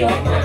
Thank you.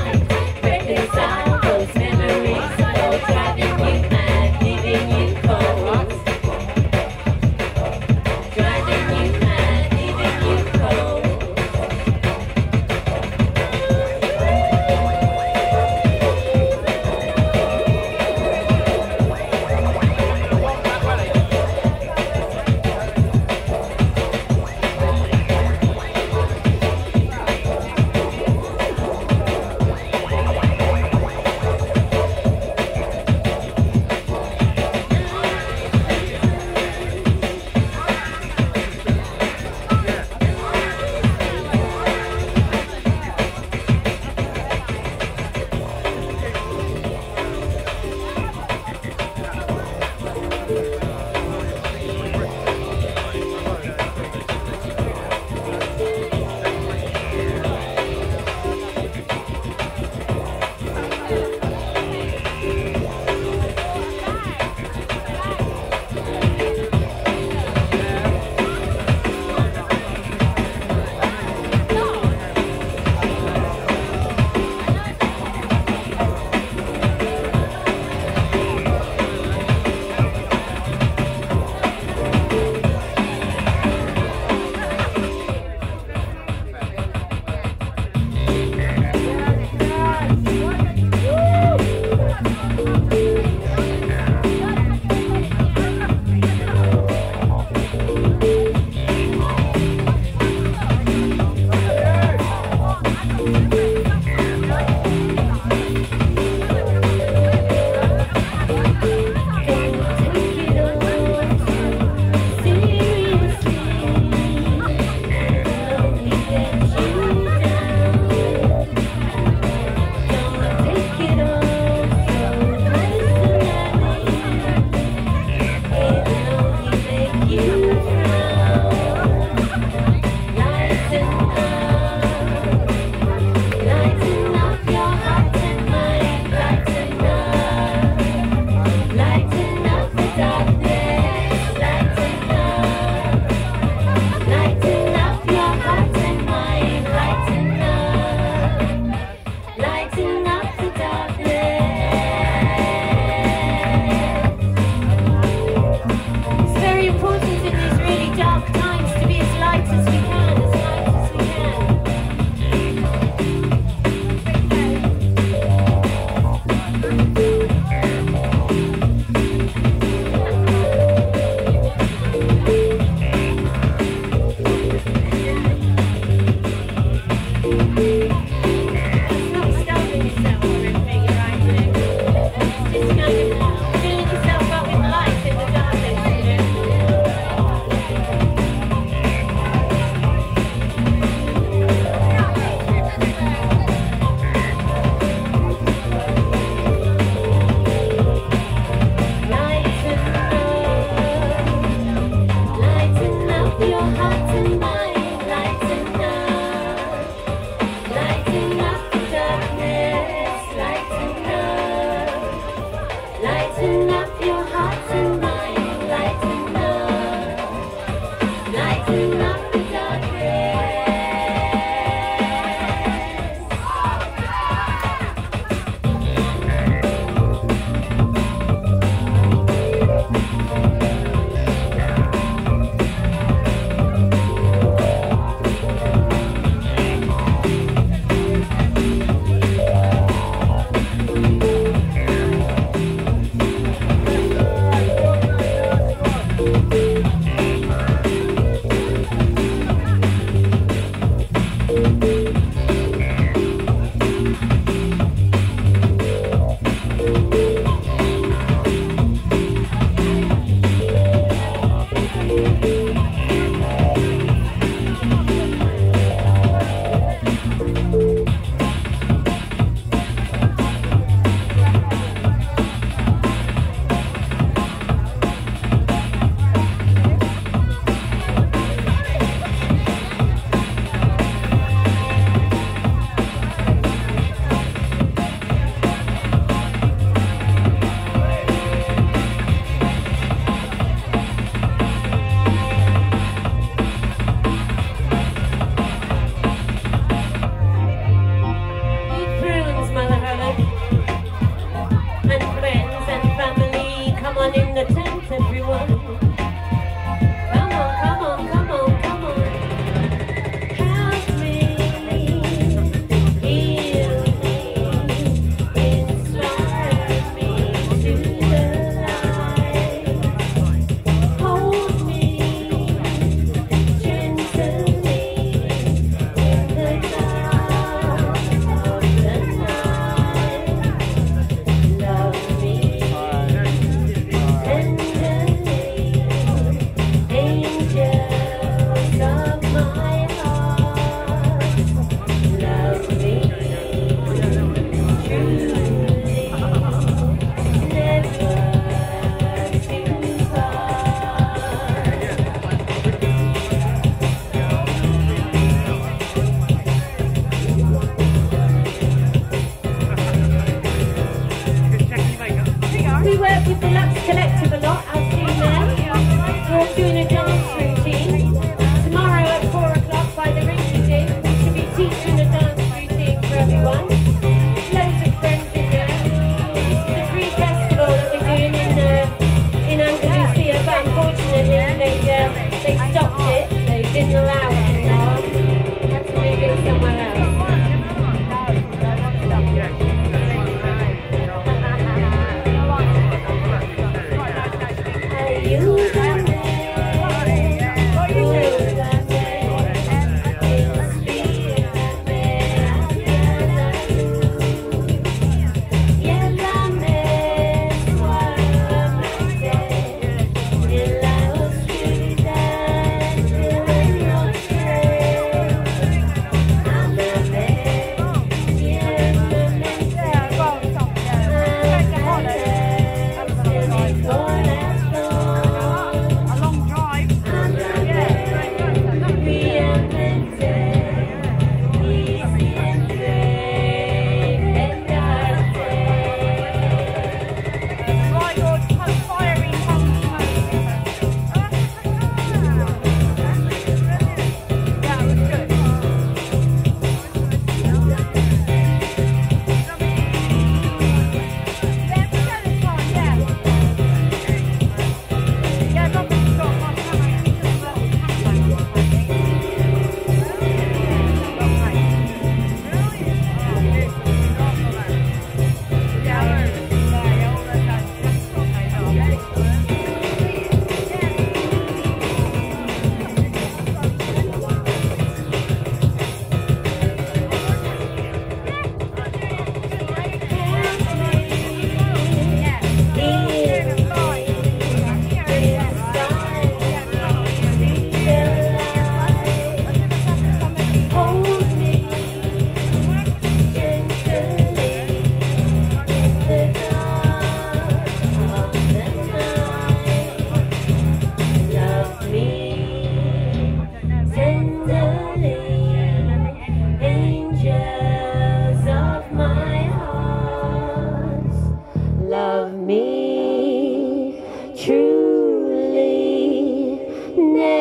connected.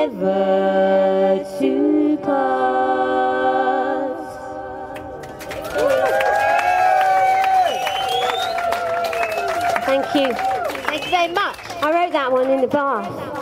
Never to part. Thank you. Thank you very much. I wrote that one in the bath.